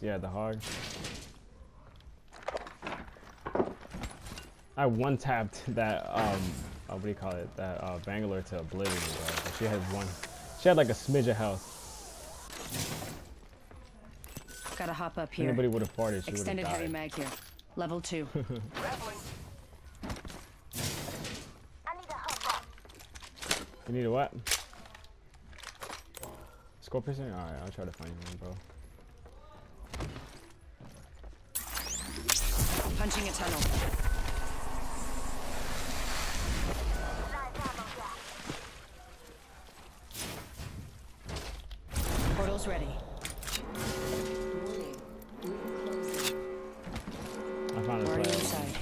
Yeah, the hog. I one tapped that um uh, what do you call it? That uh Bangalore to oblivion, bro. But she had one she had like a smidge of health. Gotta hop up If here. anybody would have farted, she would have Extended heavy mag here. Level two. Grappling. I need a hop up. You need a what? Skull piercing? Alright, I'll try to find one, bro. Punching a tunnel. Light ammo here. Portal's ready. I found a Already inside.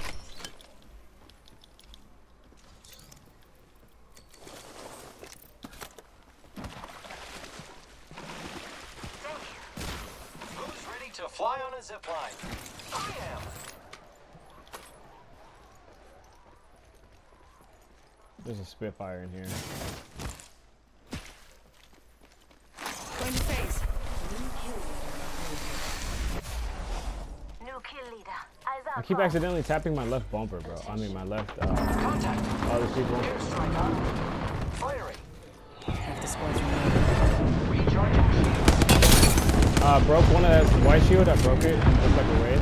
Who's ready to fly on a zip line? I am. There's a Spitfire in here. Going to phase. New kill leader. Eyes I keep accidentally tapping my left bumper, bro. I mean my left uh Contact. other people. Airstrike on. Firing. Half the squad's remaining. Recharging shield. Uh broke one of that white shield, I broke it. Looks like a raid.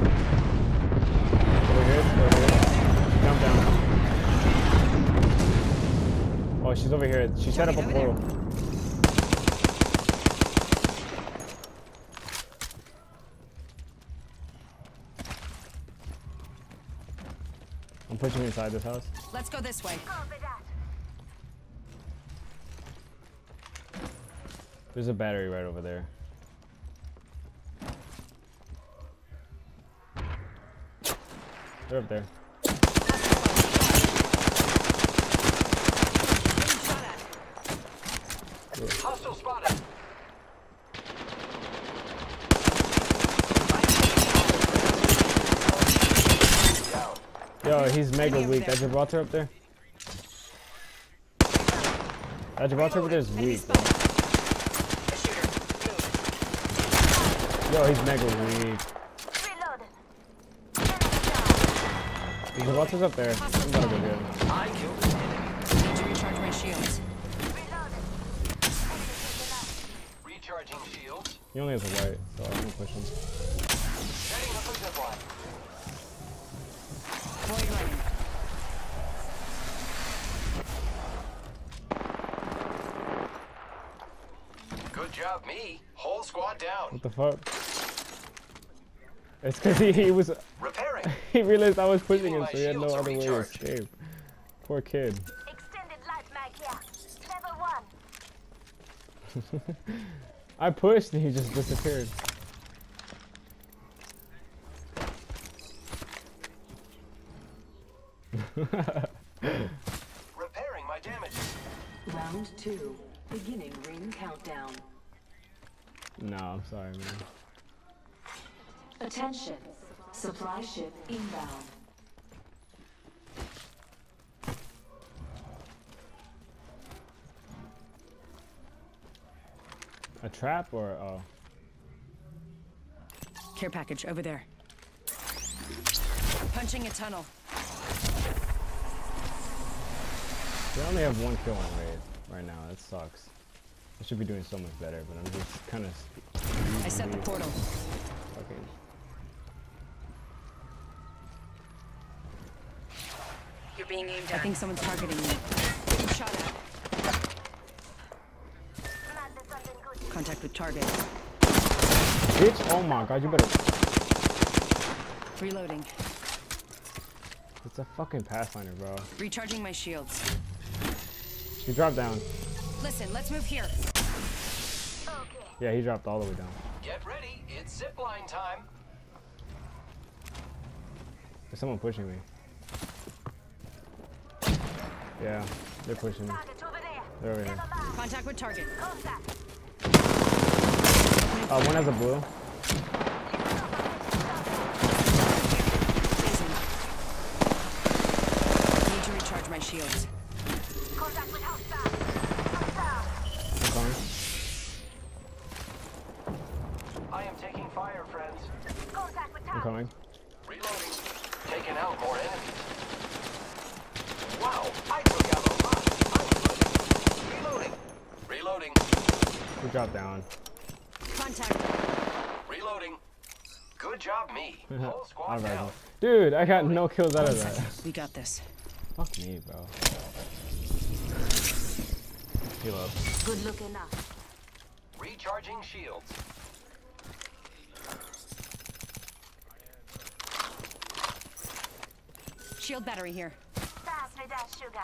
Over here, over here. Jump down. Oh, she's over here. She set up a portal. I'm pushing inside this house. Let's go this way. There's a battery right over there. They're up there. Getting shot at. Hostile spotted. Yo, he's mega weak. That Gibraltar up there? That Gibraltar over there is weak. spotted. Yo, he's mega weak. Reload. Enemy down. The Gibraltar's up there. I'm gonna go get him. He only has a white, so I can push him. Setting up a zip line. Void running. Good job, me. Whole squad down. What the fuck? It's cause he, he was Repairing. he realized I was pushing him, so he had no shields a other way to escape. Poor kid. Extended light mag here. Level one. I pushed and he just disappeared. Repairing my damages. Round two. Beginning ring countdown. no, I'm sorry, man. Attention. Supply ship inbound. A trap or oh? Care package over there. Punching a tunnel. They only have one kill on Wraith right now. That sucks. I should be doing so much better, but I'm just kind of I set the portal. Okay. You're being aimed at. I think someone's targeting me. Getting shot at. Madness something good. Contact with target. Bitch! Oh my god, you better. Reloading. It's a fucking Pathfinder, bro. Recharging my shields. He dropped down. Listen, let's move here. Okay. Yeah, he dropped all the way down. Get ready. It's zip line time. There's someone pushing me. Yeah, they're pushing me. Target over there. They're over here. Contact with target. Contact. Uh, one has a blue. Need to recharge my shields. Contact with hostile. Hostile. I'm coming. I am taking fire, friend. I'm coming. Reloading. Taking out more enemies. Wow, I took out a lot. Reloading. Reloading. We dropped down. Contact. Reloading. Good job, me. Whole squad I'm down. Dude, I got no kills out of that. We got this. Fuck me, bro. Heal up. Good looking up. Recharging shields. Shield battery here. Pass me that sugar.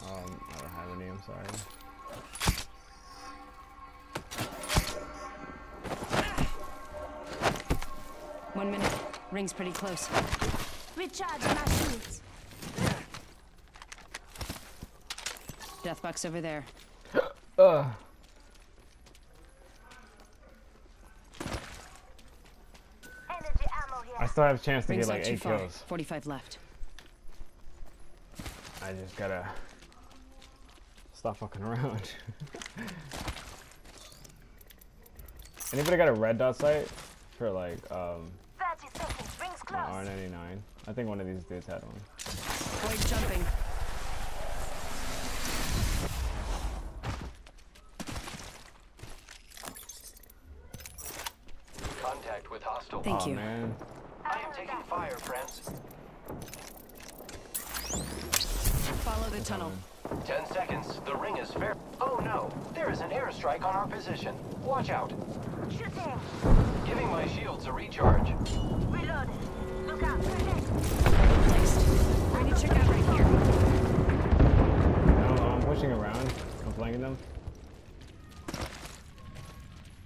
Um, I don't have any, I'm sorry. One minute. Ring's pretty close. Recharge my shields. Death box over there. Ugh. Energy ammo I still have a chance to Ring's get not like too eight far. kills. 45 left. I just gotta stop fucking around. Anybody got a red dot sight for like um 30 seconds. Rings close. R99? I think one of these dudes had one. Void jumping. Contact with hostile. Thank oh you. man. I am taking fire, friends. Follow the tunnel. Ten seconds. The ring is fair. Oh no, there is an airstrike on our position. Watch out. Shooting. Giving my shields a recharge. Reload. Look out. Protect. Placed. Ready to check out right here. No, I'm pushing around. I'm flanking them.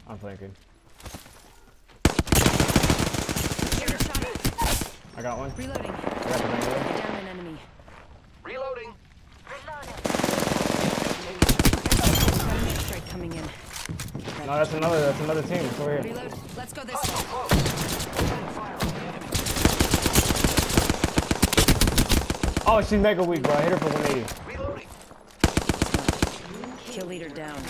I'm flanking. Getting shot at. I got one. Reloading. I got the bangle. Down an enemy. Reloading. Reloading. Got an coming in. No, that's another. That's another team. It's over here. Reload. Let's go this Hostile way. close. Opening fire on the enemy. Oh, she's mega weak, bro. I hit her for 180. Reloading. Kill leader down.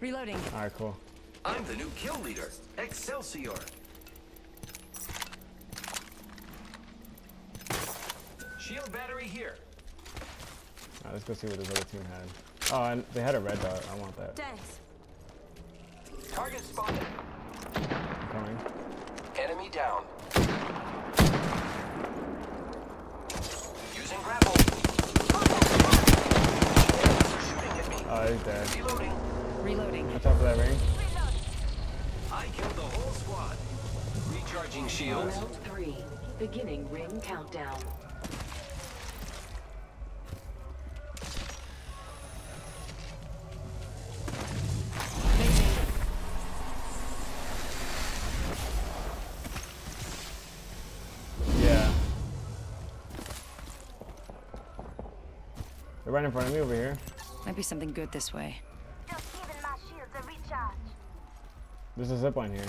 Reloading. All right, cool. I'm the new kill leader. Excelsior. Shield battery here. All right, let's go see what this other team had. Oh, and they had a red dot. I want that. Thanks. Target spotted. I'm coming. Enemy down. Using grapple. Enemies are shooting at me. Oh, he's dead. Reloading. Reloading. Watch out for that ring. I killed the whole squad. Recharging shields. Round three. Beginning ring countdown. They're right in front of me over here. Might be something good this way. Just giving my shields a recharge. There's a zip line here.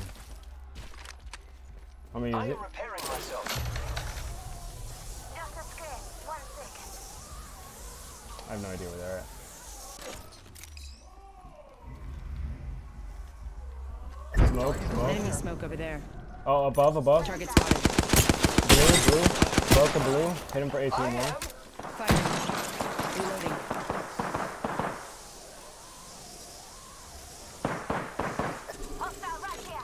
I mean, I is it? am repairing myself. Just a scratch. One second. I have no idea where they're at. Smoke, Enemy smoke. smoke over there. Oh, above, above. Target spotted. Blue, blue. Broke the blue. Hit him for 18 more. am. Fire. Reloading. Hostile right here.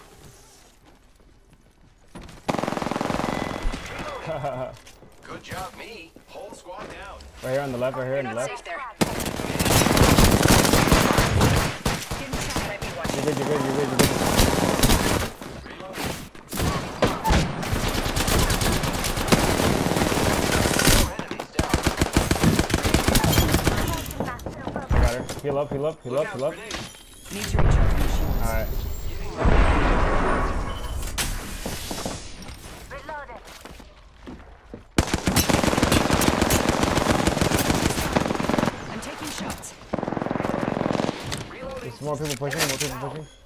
Good job, me. Whole squad down. Right here on the left, right here on the Not left. safe there. Getting shot at. You're good, you're good, you're good, you're good. Four enemies down. Taking myself up. I got her. Heal up, heal up, heal up, heal up. grenade. Need to recharge my shields. Alright. Giving my Reloading. I'm taking shots. There's more people pushing, more people pushing.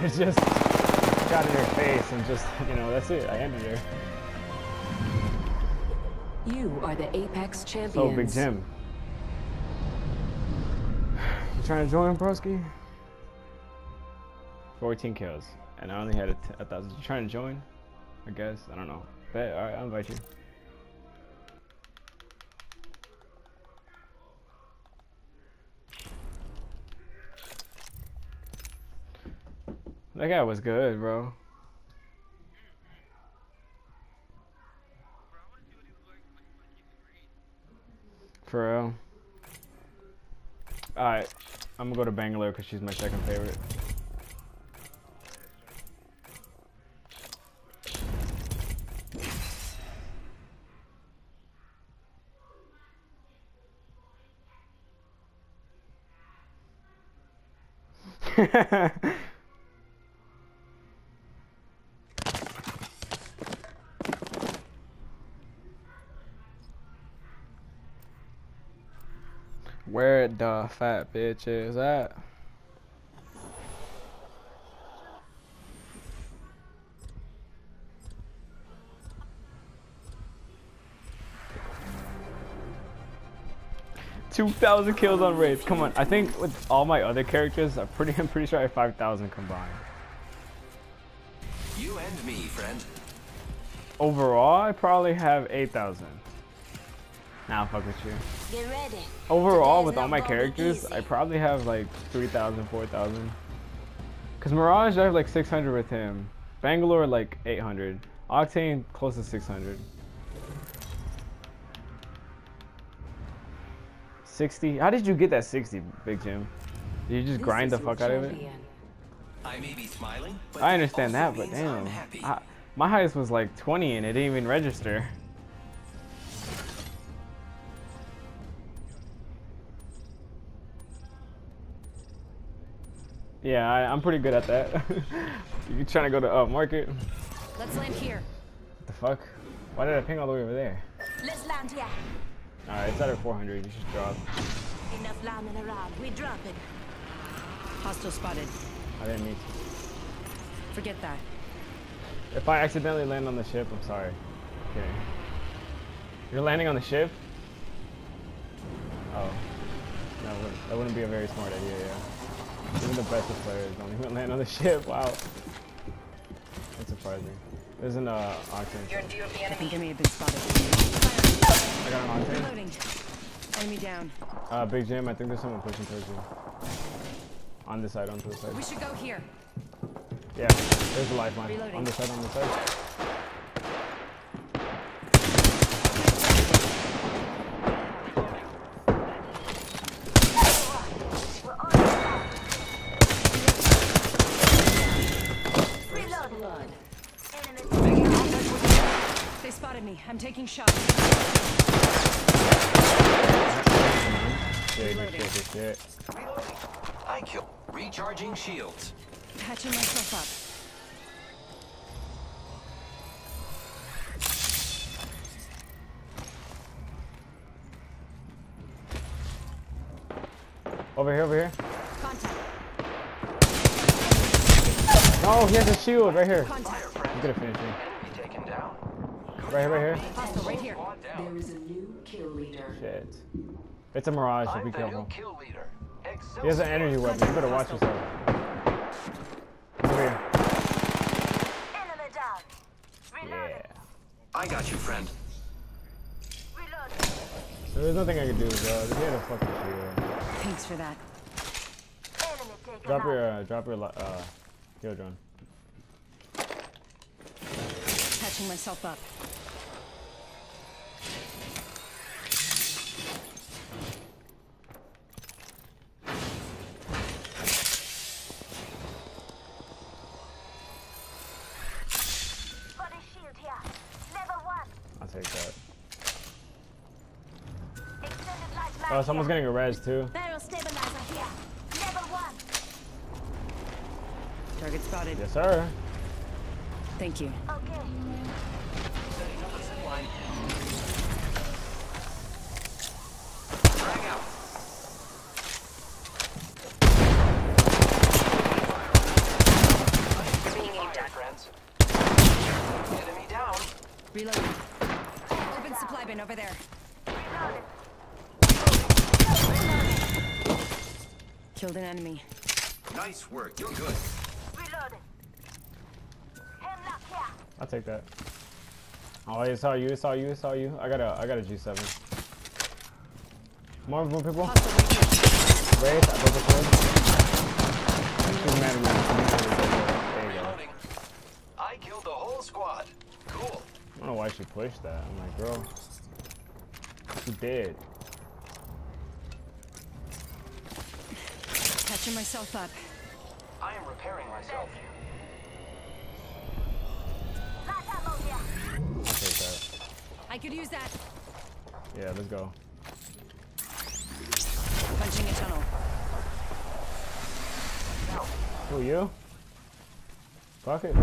in just shot in her face, and just you know that's it. I ended her. You are the Apex champion. So big Jim. You trying to join, broski? 14 kills, and I only had a, t- a thousand. You trying to join? I guess I don't know. Bet. All right, I'll invite you. That guy was good, bro. For real. Alright, I'm gonna go to Bangalore because she's my second favorite. Where the fat bitch is at? Two thousand kills on Wraiths. Come on, I think with all my other characters, I'm pretty, I'm pretty sure I have five thousand combined. You and me, friend. Overall, I probably have eight thousand. Nah, fuck with you. Get ready. Overall, with all my characters, easy. I probably have like 3,000, 4,000. Because Mirage, I have like 600 with him. Bangalore, like 800. Octane, close to 600. 60? How did you get that 60, Big Jim? Did you just This grind the is your fuck out of it? I may be smiling, but I understand that, but damn. I, my highest was like 20 and it didn't even register. Yeah, I, I'm pretty good at that. you trying to go to uh, market? Let's land here. What the fuck? Why did I ping all the way over there? Let's land here. Alright, it's at our 400. You should drop. Enough lambing around. We drop it. Hostile spotted. I didn't mean to. Forget that. If I accidentally land on the ship, I'm sorry. Okay. You're landing on the ship? Oh. That wouldn't, that wouldn't be a very smart idea, yeah. Even the best of players don't even land on the ship. Wow. That's surprising. There's an uh, octane. I think enemy have been spotted. I got an octane. Reloading. Enemy down. Uh, Big Jim, I think there's someone pushing towards you. On this side, on this side. We should go here. Yeah, there's a lifeline. Reloading. On this side, on this side. Taking shots. Shit, good shit, good shit. I kill. Recharging shields. Patching myself up. Over here, over here. Contact. No, he has a shield right here. Contact. He's gonna finish me. Enemy taken down. Right here, right here. Hostile right here. There is a new kill leader. Shit. It's a mirage, so be careful. kill leader. He has an energy weapon. You better watch yourself. Over here. Enemy down. Reload. Yeah. I got you, friend. Reload. There's nothing I can do, bro. He had a fucking shield. Thanks for that. Drop your, uh, drop your, uh, kill drone. Patching myself up. Oh, someone's here. getting a res too. Barrel stabilizer here. Level. Target spotted. Yes, sir. Thank you. Okay. Setting up a zip line. Frag out. Reloading. Open supply bin over there. Killed an enemy. Nice work. You're good. Reloading. Hemlock here. I'll take that. Oh, it's all you. It's all you. It's all you. I got a. I got a G7. More more people. Hostile right here. Wraith. I broke the sword. She's mad at. There you go. I killed the whole squad. Cool. I don't know why she pushed that. I'm like, girl. She did. Catching myself up. I am repairing myself. Light ammo here. I'll take that. I could use that. Yeah, let's go. Punching a tunnel. Who you? Fuck it.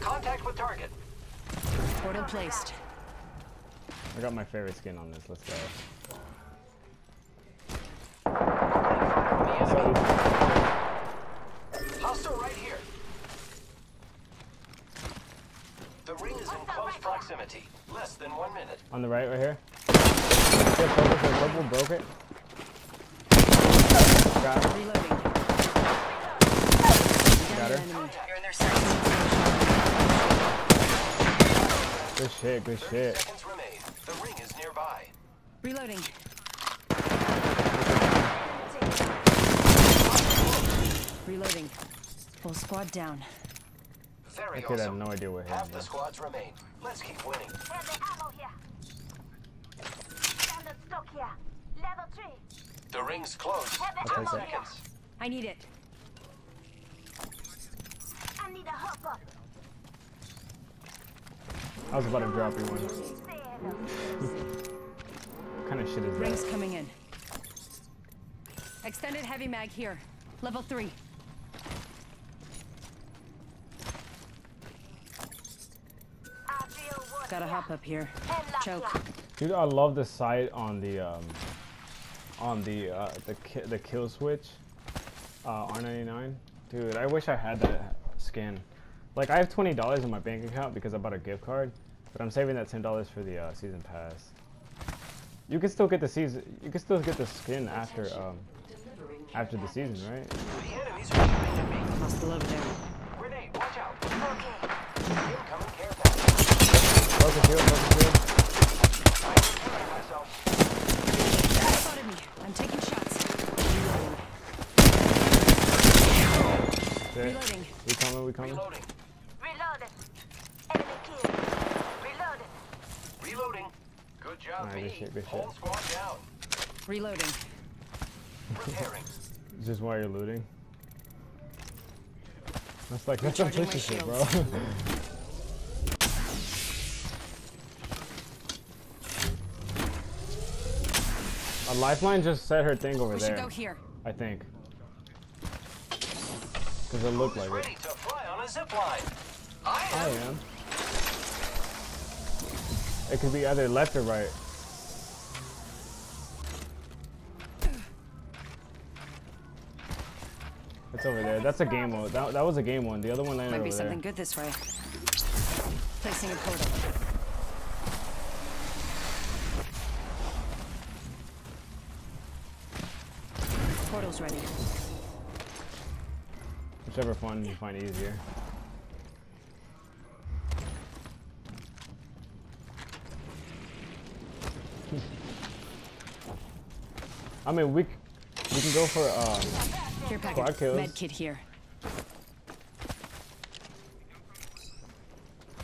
Contact with target. Portal placed. I got my favorite skin on this. Let's go. On the right, right here. Yeah, purple, yeah, purple, broke it. Got it. Reloading. Got her. You're in their Good shit, good shit. seconds remain. The ring is nearby. Reloading. Reloading. Full squad down. Very I could have no idea what hit Half the squads remain. Let's keep winning. Heavy ammo here. Standard stock here. Level 3. The ring's close. Heavy Ten ammo here. seconds. I need it. I need a hop up. I was about to drop you one. What kind of shit is Rings that? coming in. Extended heavy mag here. Level three. I feel what Gotta hop up here. Choke. Dude, I love the sight on the um, on the uh, the ki the kill switch, uh, R99. Dude, I wish I had that skin. Like I have twenty dollars in my bank account because I bought a gift card, but I'm saving that ten dollars for the uh, season pass. You can still get the season. You can still get the skin after um, after the season, right? The enemies are shooting at me. Hostile over there. Grenade, watch out. Okay. Incoming care package. Broken shield, broken shield. I'm repairing myself. Spotted me. I'm taking shots. Reloading. Shit. Reloading. We coming, we coming. Reloading. Reloaded. Enemy killed. Reloaded. Reloading. Good job, Alright, good me. shit, good shit. Whole squad down. Reloading. Repairing. Is this why you're looting? That's like that's some Recharging my shit, bro. A lifeline just said her thing over We there. should go here. I think. Cause it looked like it. to fly on a zip line? I I am. am. It could be either left or right. It's over there. That's a game one. That, that was a game one. The other one landed Might be over something there. good this way. Placing a portal. Portal's ready. Whichever one you find easier. I mean, we we can go for um, Squad kills. Med kit here.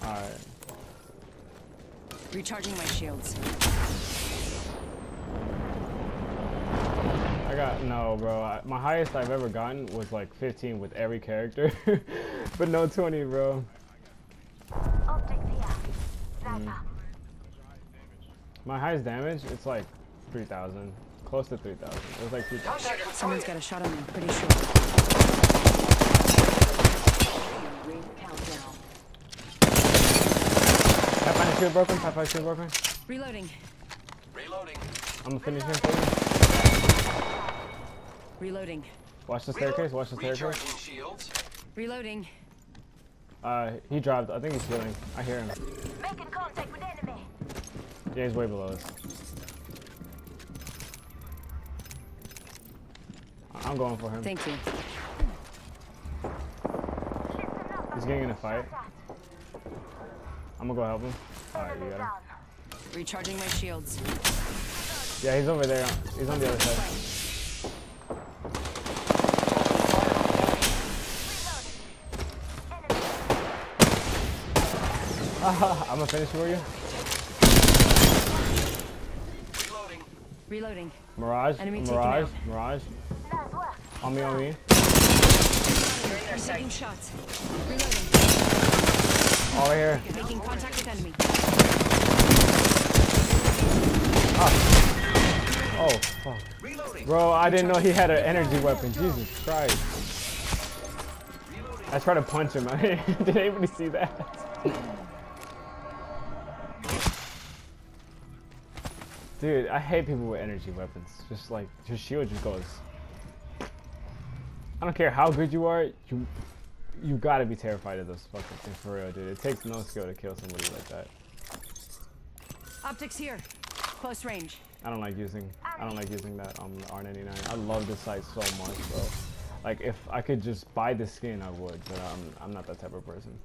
all right. Recharging my shields. I got no, bro. I, my highest I've ever gotten was like 15 with every character, but no 20, bro. Object here. Sniper. My highest damage, it's like 3,000, close to 3,000. It was like 3,000. Someone's got a shot on me, pretty sure. ring countdown. Pathfinder shield broken. Pathfinder shield broken. Reloading. Reloading. I'm gonna finish him for Reloading. Watch the staircase. Watch the staircase. Shields. Reloading. Uh, he dropped. I think he's healing. I hear him. Making contact with enemy. Yeah, he's way below us. I- I'm going for him. Thank you. He's getting in a fight. I'm gonna go help him. Alright, you got him. Recharging my shields. Yeah, he's over there. He's on the other side. I'm gonna finish for you. Reloading. Reloading. Mirage, Enemy Mirage, out. Mirage. On me, on me. Taking shots. Reloading. Over here. Making contact with enemy. Ah. Oh, fuck. Reloading. Bro, I didn't know he had an energy weapon. Jesus Christ. I tried to punch him. Did anybody see that? Dude, I hate people with energy weapons. Just like, your shield just goes. I don't care how good you are, you you gotta be terrified of those fucking things for real, dude. It takes no skill to kill somebody like that. Optics here. Close range. I don't like using I don't like using that on the R99. I love this sight so much, bro. Like if I could just buy the skin, I would, but I'm I'm not that type of person.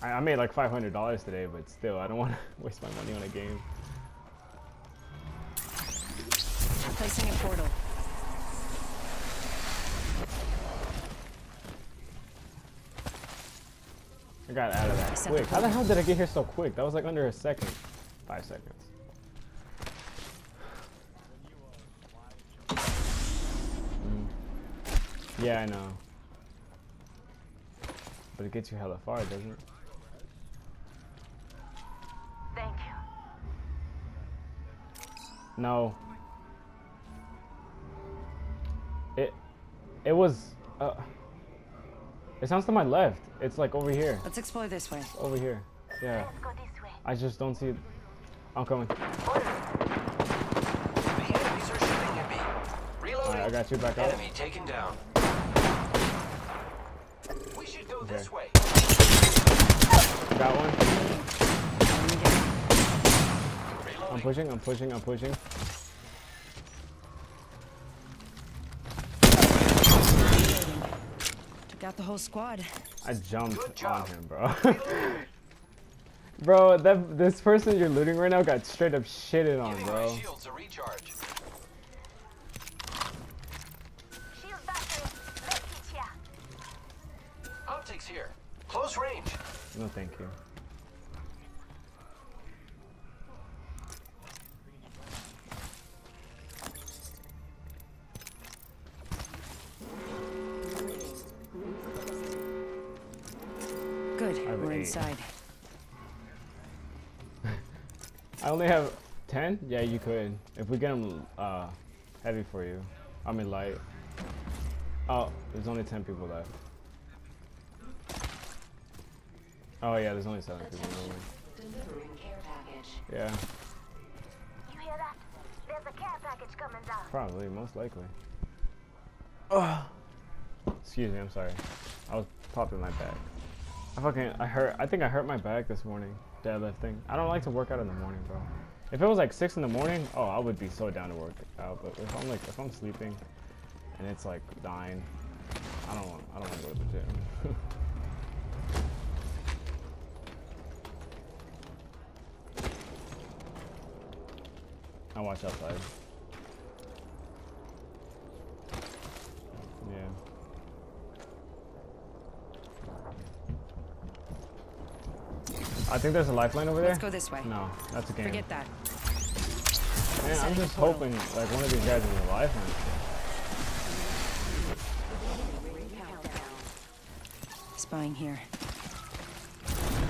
I, I made like five hundred dollars today, but still, I don't want to waste my money on a game. Placing a portal. I got out of that Except quick. How the hell did I get here so quick? That was like under a second, five seconds. Mm. Yeah, I know. But it gets you hella far, doesn't it? Thank you. No. It it was uh It sounds to my left. It's like over here. Let's explore this way. Over here. Yeah. Let's go this way. I just don't see it. I'm coming. The enemies are shooting at me. Reloading. Alright, I got you back up. Enemy taken down. We should go this way. Got one. I'm pushing, I'm pushing, I'm pushing. Took out the whole squad. I jumped on him, bro. bro, that this person you're looting right now got straight up shitted on, Giving bro. No, thank a inside. I only have 10? Yeah, you could. If we get them uh, heavy for you. I mean light. Oh, there's only 10 people left. Oh yeah, there's only 7 people. Delivering care package. Yeah, You hear that? There's a care package coming down. probably, most likely. Ugh. Excuse me, I'm sorry. I was popping my back. I fucking, I hurt, I think I hurt my back this morning, deadlifting. I don't like to work out in the morning, bro. If it was like 6 in the morning, oh, I would be so down to work out. But if I'm like, if I'm sleeping and it's like 9, I don't want, I don't want to go to the gym. I watch outside. Yeah. I think there's a lifeline over there. Let's go this way. No, that's a game. Forget that. Man, I'm just hoping like one of these guys is a lifeline. Spying here.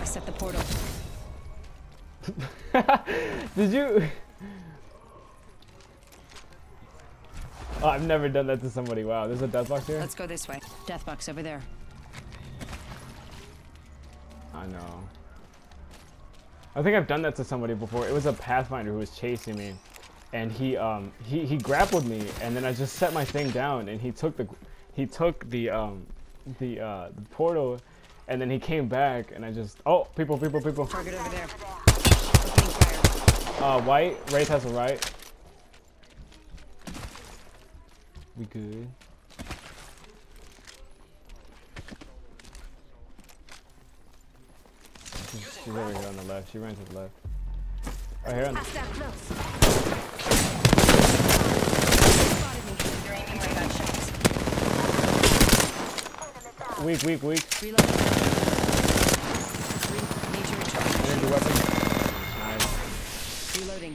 I set the portal. Did you? Oh, I've never done that to somebody. Wow, there's a death box here. Let's go this way. Death box over there. I know. I think I've done that to somebody before. It was a Pathfinder who was chasing me, and he um he he grappled me, and then I just set my thing down, and he took the he took the um the uh, the portal, and then he came back, and I just oh people people people. Target over there. Uh, white Wraith has a right. We good. She's, she's over here on the left. She ran to the left. Right here on the Hostile close. Spotted me. They're aiming right at shots. Enemy down. weak, weak, weak. Reloading. Re- need to. Energy weapon. Nice. Reloading.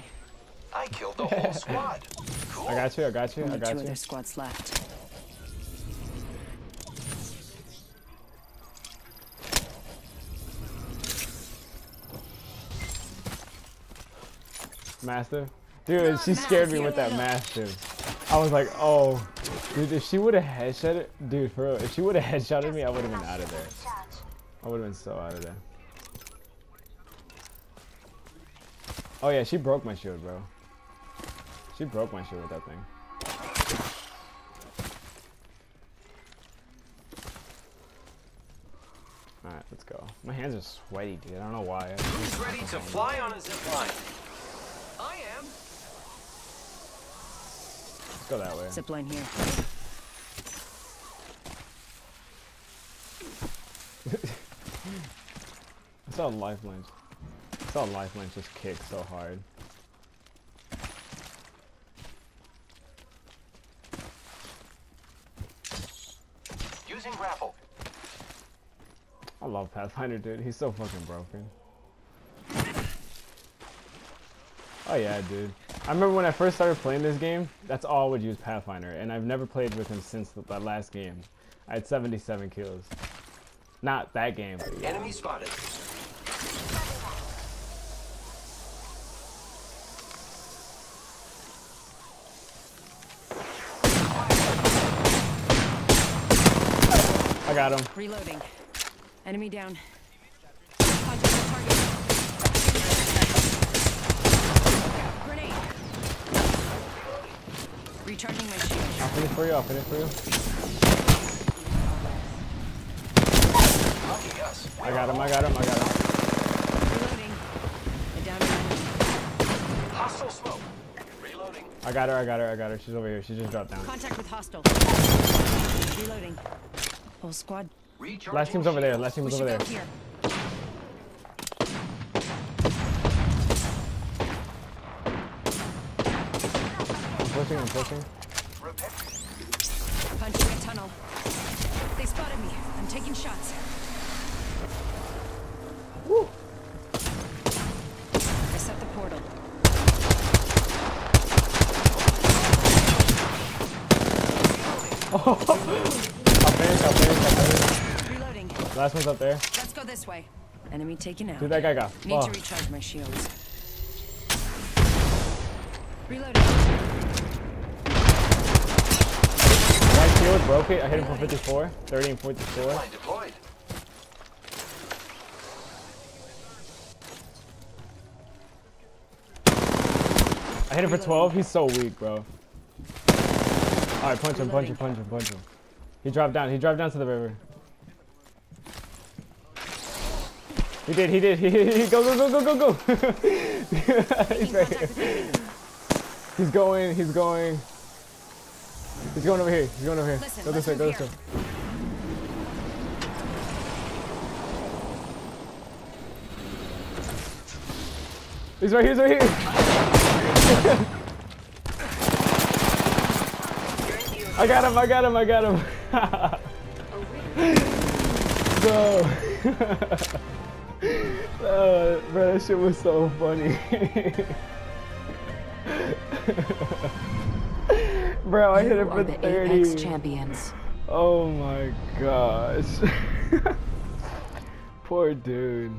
I killed the whole squad. Cool. I got you. I got you. I Only got two you. other squads left. Mastiff. Dude, she scared me with that Mastiff. I was like, oh, dude, if she would have headshotted, dude, for real, if she would have headshotted me, I would have been out of there. I would have been so out of there. Oh yeah, she broke my shield, bro. She broke my shield with that thing. Alright, let's go. My hands are sweaty, dude. I don't know why. Who's ready to fly on a zip line? I am. Let's go that way. Zipline here. I saw lifelines. I saw lifelines just kick so hard. Using grapple. I love Pathfinder, dude. He's so fucking broken. Oh yeah, dude. I remember when I first started playing this game, that's all I would use Pathfinder, and I've never played with him since that last game. I had 77 kills. Not that game, but yeah. Enemy spotted. I got him. Reloading. Enemy down. Contact with target. Grenade. Recharging my shield. I'll finish for you. I'll finish for you. I got him. I got him. I got him. Reloading. I downed an. Hostile smoke. Reloading. I got her. I got her. I got her. She's over here. She just dropped down. Contact with hostile. Reloading. Whole squad. Recharging Last team's over there. Last team's over there. here. Pushing. I'm pushing. Punching a tunnel. They spotted me. I'm taking shots. Woo. I set the portal. I'll finish. I'll finish. I'll. Reloading. Last one's up there. Let's go this way. Enemy taken out. Dude, that guy got Need to recharge my shields. Reloading. Right shield broke it. I hit him for 54. 30 and 44. Line deployed. I hit him for 12. He's so weak, bro. Alright, punch him, punch him, punch him, punch him. He dropped down. He dropped down to the river. He did, he did. He, he, he go, go, go, go, go, go. he's right here. He's going, he's going. He's going over here. He's going over here. Listen, go this way, go this way. He's right here, he's right here. I got him, I got him, I got him. Bro. oh, bro, that shit was so funny. Bro, I hit him for are the Apex champions. Oh my gosh. Poor dude.